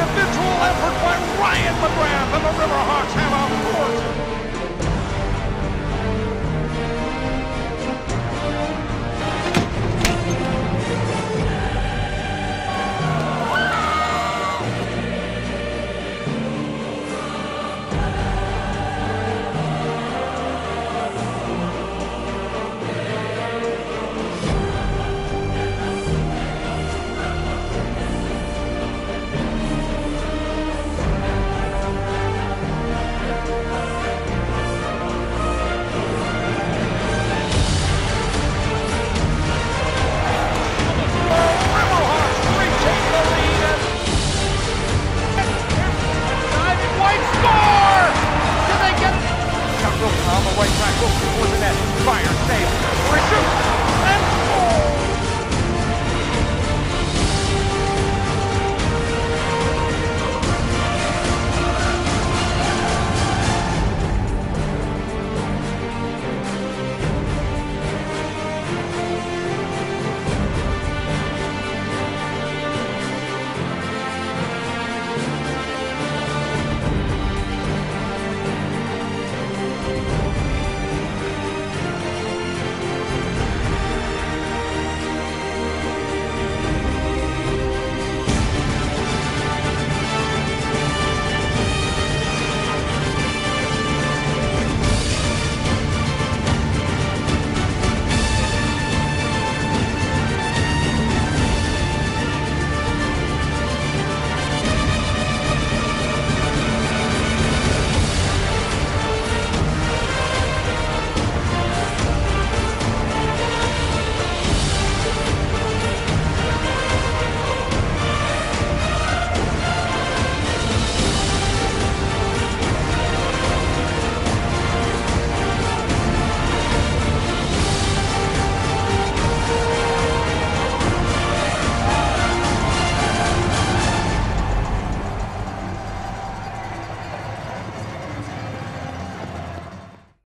individual effort by Ryan McGrath and the Riverhawks. have right track, Wilson towards the net. Fire!